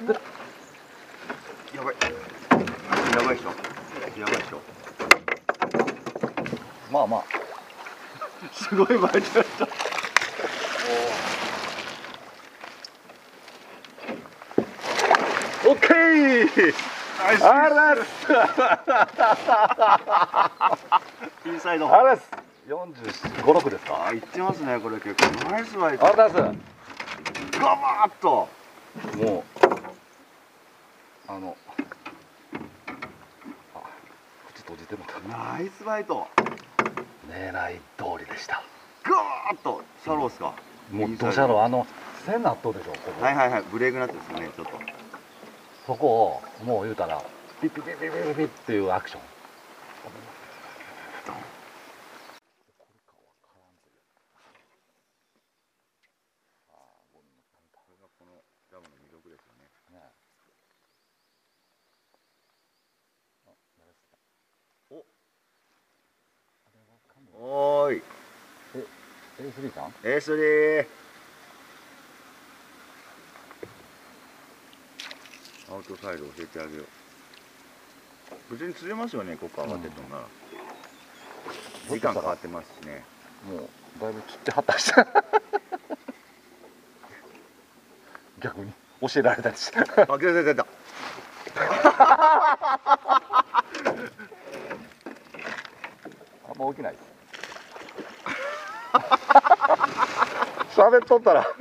やばい。やばいっしょやばいっしょまあまあ。すごい巻いてました。オッケーあらっす。インサイド。あらっす45、6ですか？あいってますねこれ結構。ナイスバイト。あらっすガバーッと。もうあのあ口閉じてもたナイスバイト。狙い通りでした。ガーッとシャローっすかもう土砂のあの線納豆でしょここ、はいはいはいブレークなってですよねちょっと。そこをもう言うたらピッピッピッピッピッピッっていうアクションこれがこのダムの魅力ですよねねおおーい A3 さん？A3 アウトサイド教えてあげよう。別に釣れますよねここ上がってとんなら、時間変わってますしね。もうだいぶ切ってはったし。逆に教えられたりして。あ出た出た。あんま起きないです 喋っとったら。